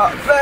Hey!